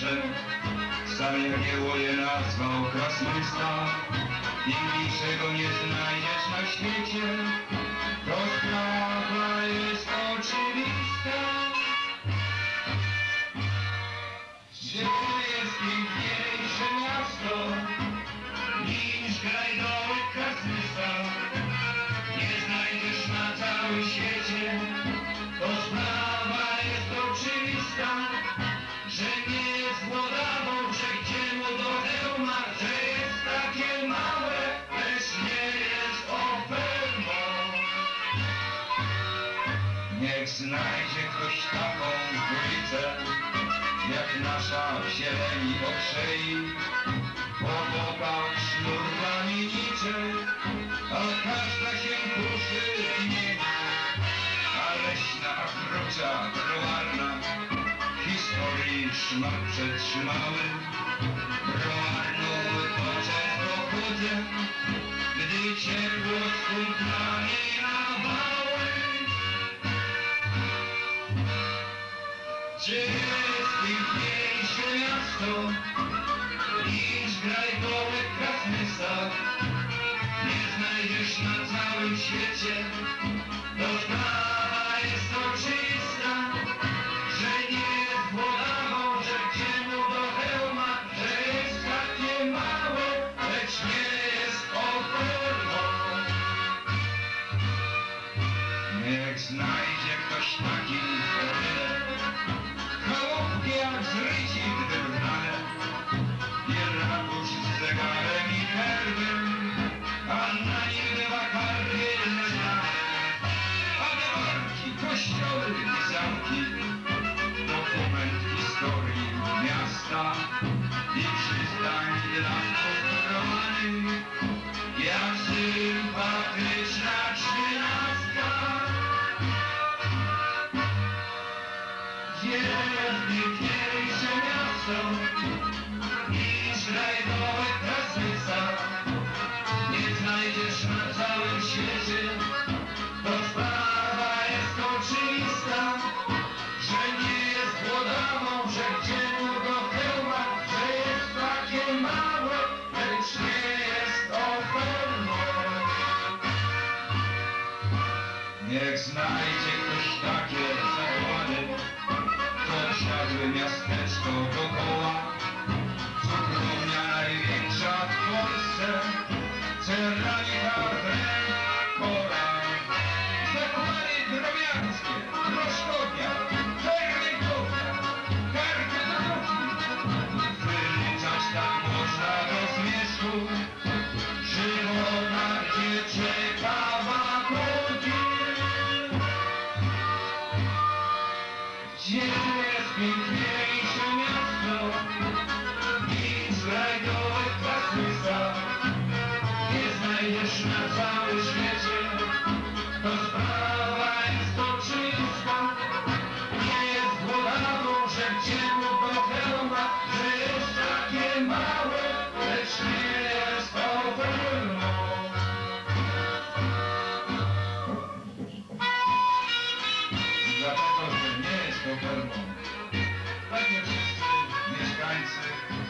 zawsze. Sam Jagiełło je nazwał krasnysta. Piękniejszego nie znajdziesz na świecie. To sprawa jest oczywista. Niech znajdzie ktoś taką ulicę, jak nasza w zieleni okrzei, po bokach sznur kamieniczy, a każda się kuszy imienia, a leśna krucza browarna historii szmat przetrzymały. Browarną poczęsto chodzę, gdy ciepło miasto niż grajdołek Krasnysa? Nie znajdziesz na całym świecie, to sprawa jest oczywista, że nie jest Włodawą, że gdzie mu do hełma, że jest takie małe, lecz nie jest ofermą. Niech znajdzie ktoś taki kościoły i zamki, dokument historii miasta i przystań dla Niech znajdzie ktoś takie zakłady, to siadły miasteczko dokoła. Cukrownia największa w Polsce, że